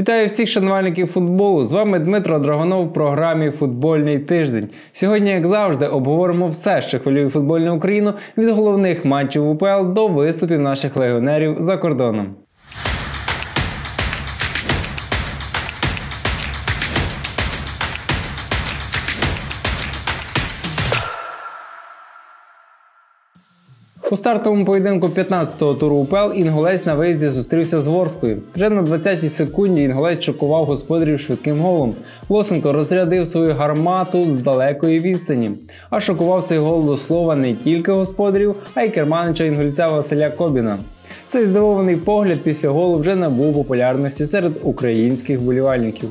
Вітаю всіх шанувальників футболу. З вами Дмитро Драгонов в програмі Футбольний тиждень. Сьогодні, як завжди, обговоримо все, що хвилює футбольну Україну від головних матчів УПЛ до виступів наших легіонерів за кордоном. У стартовому поєдинку 15-го туру УПЛ Інгулець на виїзді зустрівся з Ворскою. Вже на 20-й секунді Інгулець шокував господарів швидким голом. Лосенко розрядив свою гармату з далекої відстані. А шокував цей гол до слова не тільки господарів, а й керманича інгульця Василя Кобіна. Цей здивований погляд після голу вже набув популярності серед українських болівальників.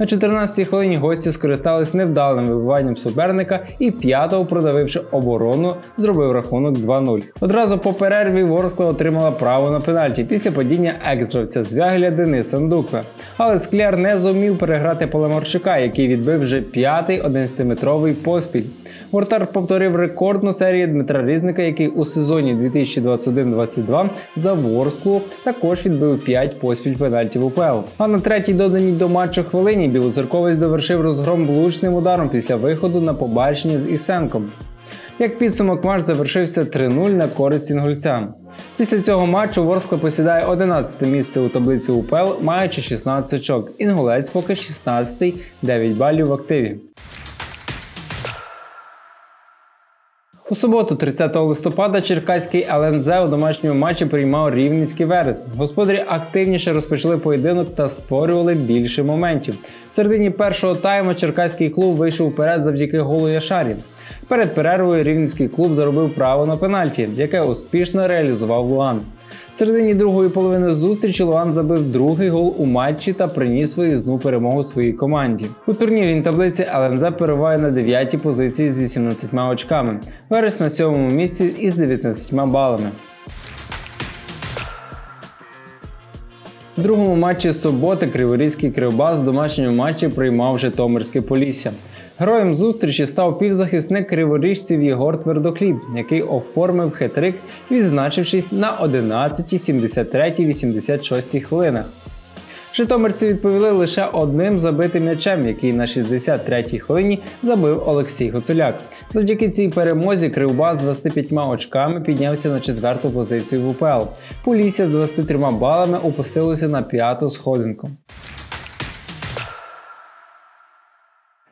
На 14-й хвилині гості скористались невдалим вибиванням суперника і п'ятого, продавивши оборону, зробив рахунок 2-0. Одразу по перерві Ворскла отримала право на пенальті після падіння екстровця Вягля Дениса Ндукна. Але Скляр не зумів переграти Полеморчука, який відбив вже п'ятий 11-метровий поспіль. Вортар повторив рекордну серію Дмитра Різника, який у сезоні 2021-22 за Ворсклу також відбив 5 поспіль пенальтів УПЛ. А на третій доданій до матчу хвилині білоцерковець довершив розгром влучним ударом після виходу на побачення з Ісенком. Як підсумок матч завершився 3-0 на користь інгульцям. Після цього матчу Ворскла посідає 11 місце у таблиці УПЛ, маючи 16 очок. Інгулець поки 16 9 балів в активі. У суботу, 30 листопада, Черкаський ЛНЗ у домашньому матчі приймав Рівненський Верес. Господарі активніше розпочали поєдинок та створювали більше моментів. В середині першого тайму Черкаський клуб вийшов вперед завдяки голу Яшарі. Перед перервою Рівненський клуб заробив право на пенальті, яке успішно реалізував Луан. В середині другої половини зустрічі Луан забив другий гол у матчі та приніс виїзну перемогу своїй команді. У турнірній таблиці ЛНЗ перебуває на 9-й позиції з 18 очками. Верес на 7 місці із 19 балами. У другому матчі суботи Криворізький Кривбас в домашньому матчі приймав Житомирське Полісся. Героєм зустрічі став півзахисник криворіжців Єгор Твердохліб, який оформив хитрик, відзначившись на 11, 73, 86 хвилинах. Житомирці відповіли лише одним забитим м'ячем, який на 63-й хвилині забив Олексій Гоцуляк. Завдяки цій перемозі Кривбас з 25 очками піднявся на четверту позицію в УПЛ. Полісся з 23 балами опустилося на п'яту сходинку.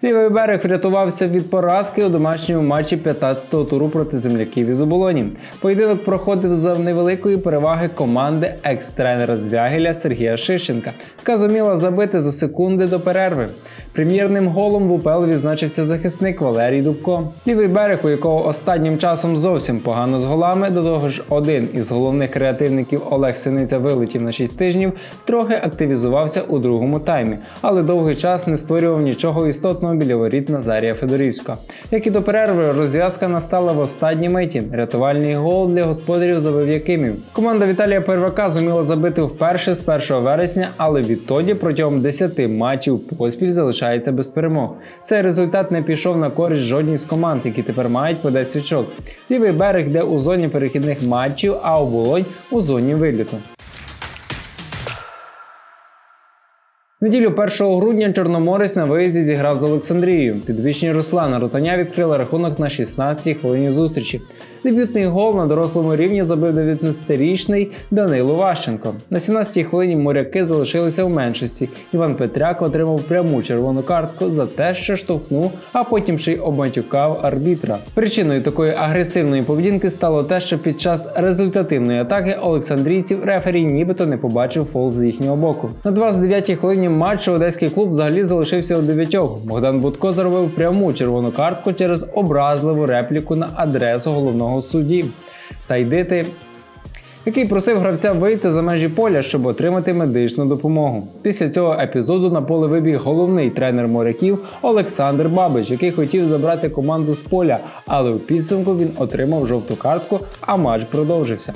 Лівий берег врятувався від поразки у домашньому матчі 15-го туру проти земляків із оболоні. Поєдинок проходив за невеликої переваги команди екс-тренера Звягеля Сергія Шищенка, яка зуміла забити за секунди до перерви. Прем'єрним голом в УПЛ відзначився захисник Валерій Дубко. Лівий берег, у якого останнім часом зовсім погано з голами, до того ж один із головних креативників Олег Синиця вилетів на 6 тижнів, трохи активізувався у другому таймі, але довгий час не створював нічого істотного біля Назарія Федорівського. Як і до перерви, розв'язка настала в останній миті. Рятувальний гол для господарів забив Якимів. Команда Віталія Первака зуміла забити вперше з 1 вересня, але відтоді протягом 10 матчів поспіль залишається без перемог. Цей результат не пішов на користь жодній з команд, які тепер мають по 10 очок. Лівий берег йде у зоні перехідних матчів, а оболонь у зоні виліту. Неділю 1 грудня Чорноморець на виїзді зіграв з Олександрією. Підвищені Руслана Ротаня відкрили рахунок на 16-й хвилині зустрічі. Дебютний гол на дорослому рівні забив 19-річний Данило Ващенко. На 17-й хвилині моряки залишилися в меншості. Іван Петряк отримав пряму червону картку за те, що штовхнув, а потім ще й обматюкав арбітра. Причиною такої агресивної поведінки стало те, що під час результативної атаки Олександрійців рефері нібито не побачив фол з їхнього боку. На 29-й хвилині матчу одеський клуб взагалі залишився у дев'ятьох. Богдан Будко заробив пряму червону картку через образливу репліку на адресу головного судді. Та йди ти який просив гравця вийти за межі поля, щоб отримати медичну допомогу. Після цього епізоду на поле вибіг головний тренер моряків Олександр Бабич, який хотів забрати команду з поля, але у підсумку він отримав жовту картку, а матч продовжився.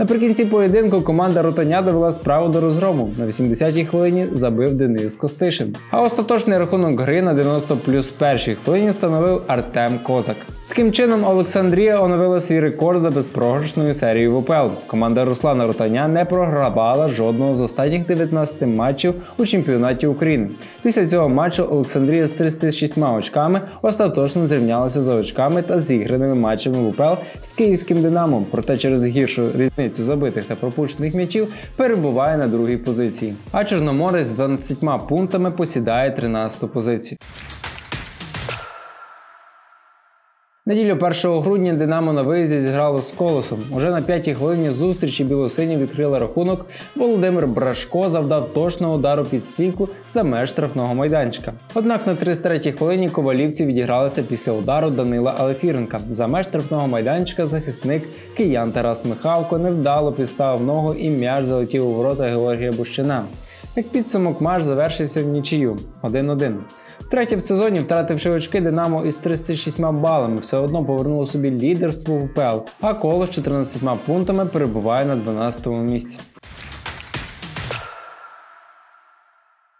Наприкінці поєдинку команда Рутаня довела справу до розгрому. На 80-й хвилині забив Денис Костишин. А остаточний рахунок гри на 90 плюс першій хвилині встановив Артем Козак. Таким чином, Олександрія оновила свій рекорд за безпрограшною серією в УПЛ. Команда Руслана Ротаня не програвала жодного з останніх 19 матчів у чемпіонаті України. Після цього матчу Олександрія з 36 очками остаточно зрівнялася за очками та зіграними матчами в УПЛ з київським Динамо. Проте через гіршу різницю забитих та пропущених м'ячів перебуває на другій позиції. А Чорноморець з 12 пунктами посідає 13-ту позицію. Неділю 1 грудня Динамо на виїзді зіграло з колосом. Уже на п'ятій хвилині зустрічі білосині відкрили рахунок. Володимир Брашко завдав точного удару під стійку за меж штрафного майданчика. Однак на 33-й хвилині ковалівці відігралися після удару Данила Алефіренка. За меж штрафного майданчика захисник киян Тарас Михалко невдало підставив ногу і м'яч залетів у ворота Георгія Бущина. Як підсумок матч завершився в нічию 1-1. Втретє в сезоні, втративши очки, Динамо із 36 балами все одно повернуло собі лідерство в УПЛ, а коло з 14 пунктами перебуває на 12-му місці.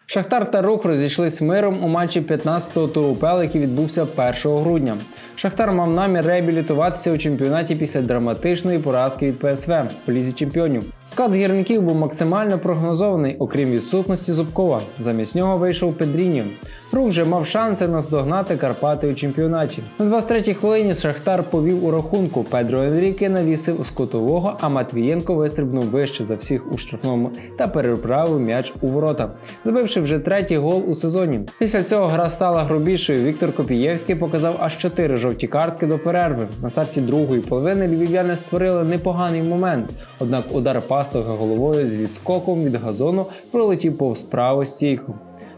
Шахтар та рух розійшлись миром у матчі 15-го туру УПЛ, який відбувся 1 грудня. Шахтар мав намір реабілітуватися у чемпіонаті після драматичної поразки від ПСВ в лізі чемпіонів. Склад гірників був максимально прогнозований, окрім відсутності Зубкова. Замість нього вийшов Педріньо. Рух вже мав шанси наздогнати Карпати у чемпіонаті. На 23-й хвилині Шахтар повів у рахунку. Педро Енріке навісив з кутового, а Матвієнко вистрибнув вище за всіх у штрафному та переправив м'яч у ворота, забивши вже третій гол у сезоні. Після цього гра стала грубішою. Віктор Копієвський показав аж чотири жовті картки до перерви. На старті другої половини львів'яни створили непоганий момент. Однак удар пастога головою з відскоком від газону пролетів повз праву стійку.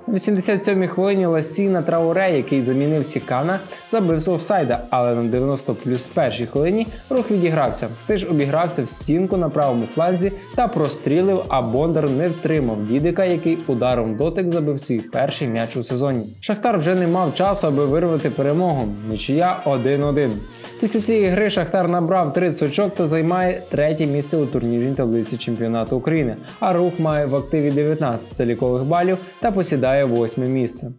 На 87-й хвилині Ласіна Трауре, який замінив Сікана, забив з офсайда, але на 90 плюс першій хвилині рух відігрався. Ж обігрався в стінку на правому фланзі та прострілив, а Бондар не втримав дідика, який ударом дотик забив свій перший м'яч у сезоні. Шахтар вже не мав часу, аби вирвати перемогу. Нічия 1-1. Після цієї гри Шахтар набрав 30 очок та займає третє місце у турнірній таблиці чемпіонату України. А рух має в активі 19 залікових балів та посідає восьме місце.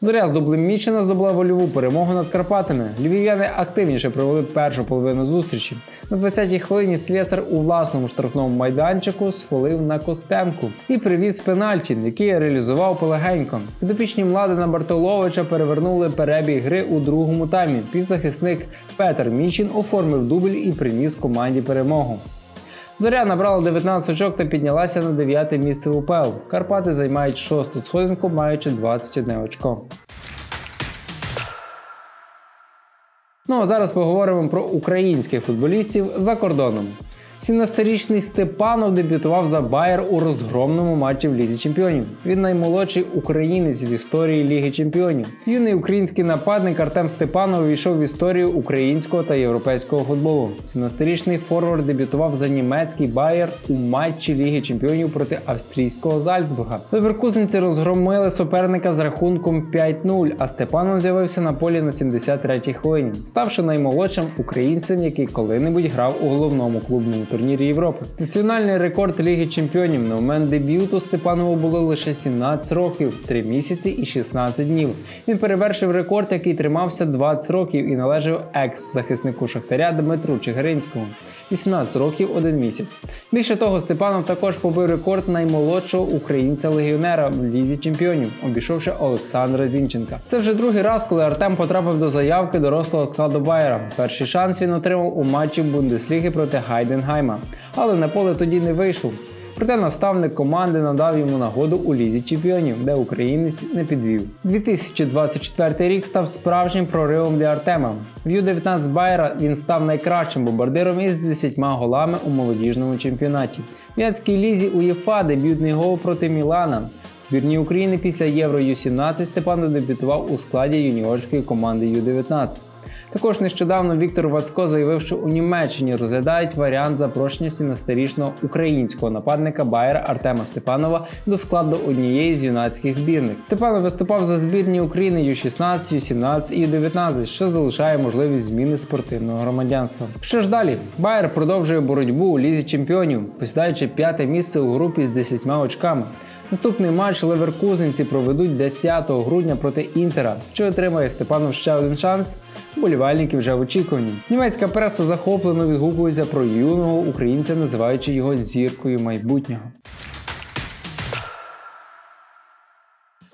Зоря з дублем Мічина здобула вольову перемогу над Карпатами. Львів'яни активніше провели першу половину зустрічі. На 20-й хвилині Слєсар у власному штрафному майданчику сфолив на Костенку і привіз пенальті, який реалізував полегенько. Підопічні Младена Бартоловича перевернули перебіг гри у другому таймі. Півзахисник Петр Мічин оформив дубль і приніс команді перемогу. Зоря набрала 19 очок та піднялася на 9 місце в УПЛ. Карпати займають шосту сходинку, маючи 21 очко. Ну а зараз поговоримо про українських футболістів за кордоном. 17-річний Степанов дебютував за Байер у розгромному матчі в Лізі Чемпіонів. Він наймолодший українець в історії Ліги Чемпіонів. Юний український нападник Артем Степанов увійшов в історію українського та європейського футболу. 17-річний форвард дебютував за німецький Байер у матчі Ліги Чемпіонів проти австрійського Зальцбурга. Леверкузенці розгромили суперника з рахунком 5-0, а Степанов з'явився на полі на 73-й хвилині, ставши наймолодшим українцем, який коли-небудь грав у головному клубному турнірі Європи. Національний рекорд Ліги Чемпіонів на момент дебюту Степанову було лише 17 років, 3 місяці і 16 днів. Він перевершив рекорд, який тримався 20 років і належав екс-захиснику Шахтаря Дмитру Чигиринському. 18 років 1 місяць. Більше того, Степанов також побив рекорд наймолодшого українця-легіонера в лізі чемпіонів, обійшовши Олександра Зінченка. Це вже другий раз, коли Артем потрапив до заявки дорослого складу Байера. Перший шанс він отримав у матчі Бундесліги проти Гайденгайма, але на поле тоді не вийшов. Проте наставник команди надав йому нагоду у лізі чемпіонів, де українець не підвів. 2024 рік став справжнім проривом для Артема. В Ю-19 Баєра він став найкращим бомбардиром із 10 голами у молодіжному чемпіонаті. В Юнацькій лізі УЄФА дебютний гол проти Мілана. Збірні України після Євро Ю-17 Степанов дебютував у складі юніорської команди Ю-19. Також нещодавно Віктор Вацько заявив, що у Німеччині розглядають варіант запрошення 17-річного українського нападника Баєра Артема Степанова до складу однієї з юнацьких збірних. Степанов виступав за збірні України Ю-16, Ю-17 і Ю-19, що залишає можливість зміни спортивного громадянства. Що ж далі? Байер продовжує боротьбу у лізі чемпіонів, посідаючи п'яте місце у групі з 10 очками. Наступний матч леверкузенці проведуть 10 грудня проти Інтера. Чи отримає Степанов ще один шанс? Болівальники вже в очікуванні. Німецька преса захоплено відгукується про юного українця, називаючи його зіркою майбутнього.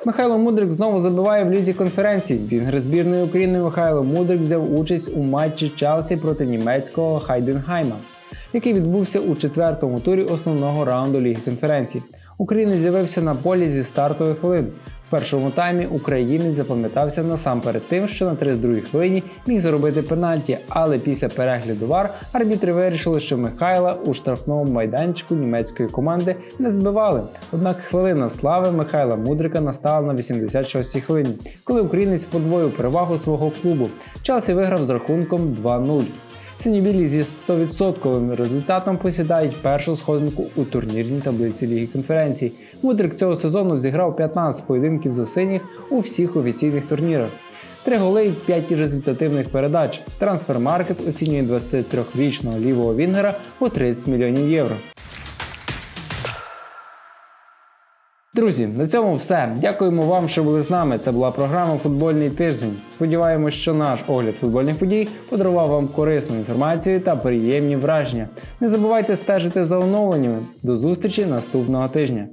Михайло Мудрик знову забиває в лізі конференції. Вінгер збірної України Михайло Мудрик взяв участь у матчі Челсі проти німецького Хайденхайма, який відбувся у четвертому турі основного раунду Ліги конференцій. Українець з'явився на полі зі стартових хвилин. В першому таймі українець запам'ятався насамперед тим, що на 32-й хвилині міг заробити пенальті, але після перегляду вар арбітри вирішили, що Михайла у штрафному майданчику німецької команди не збивали. Однак хвилина слави Михайла Мудрика настала на 86-й хвилині, коли українець подвоїв перевагу свого клубу. Челсі виграв з рахунком 2-0. Синьобілі зі 100% результатом посідають першу сходинку у турнірній таблиці Ліги конференцій. Мудрик цього сезону зіграв 15 поєдинків за синіх у всіх офіційних турнірах. Три голи і 5 результативних передач. Трансфермаркет оцінює 23-річного лівого Вінгера у 30 мільйонів євро. Друзі, на цьому все. Дякуємо вам, що були з нами. Це була програма Футбольний тиждень. Сподіваємось, що наш огляд футбольних подій подарував вам корисну інформацію та приємні враження. Не забувайте стежити за оновленнями. До зустрічі наступного тижня.